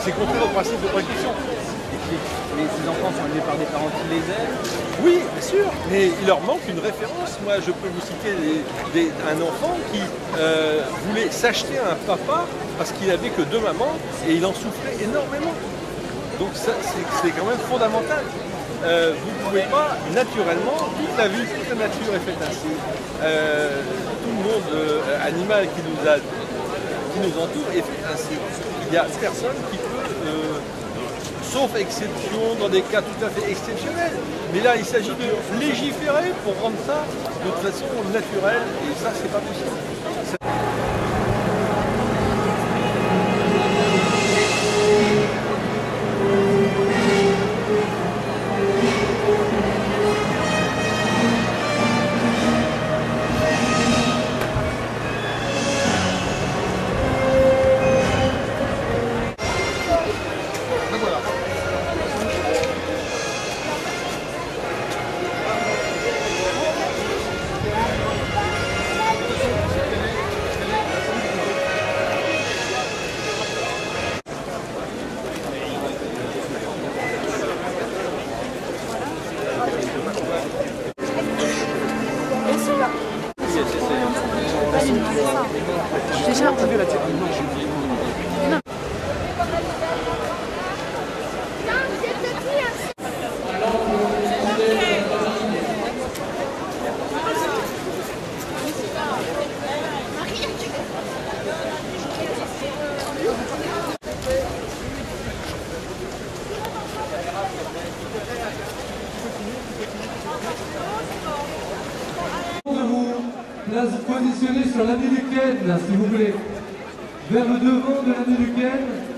c'est contraire au principe de précaution. Mais ces enfants sont élevés par des parents qui les aiment. Oui, bien sûr, mais il leur manque une référence. Moi, je peux vous citer des- des- un enfant qui euh, voulait s'acheter un papa parce qu'il avait que deux mamans et il en souffrait énormément. Donc ça, c'est quand même fondamental. Euh, vous ne pouvez pas, naturellement, toute la vie, toute la nature est faite ainsi. Euh, tout le monde animal qui nous, a, qui nous entoure est fait ainsi. Il n'y a personne qui peut, euh, sauf exception, dans des cas tout à fait exceptionnels. Mais là, il s'agit de légiférer pour rendre ça de façon naturelle, et ça, c'est pas possible. Vous positionner sur l'année du là, s'il vous plaît? Vers le devant de l'année du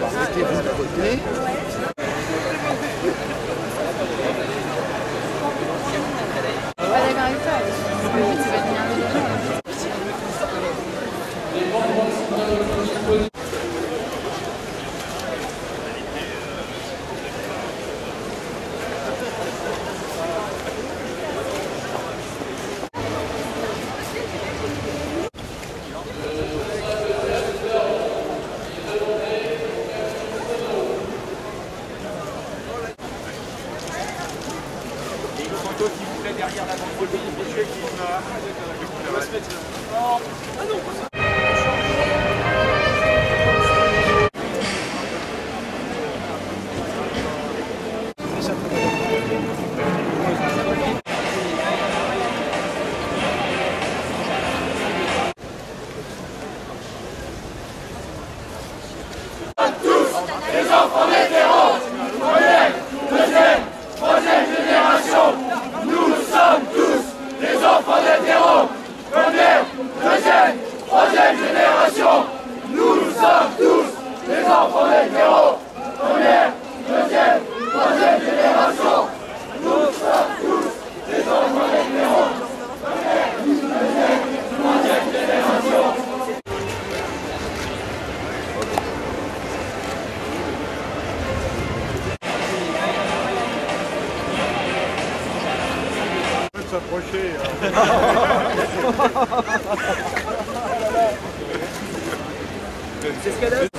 par le de côté. Toi qui voulais derrière la banque monsieur qui va se mettre. Ah non, C'est ce qu'elle a